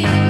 You.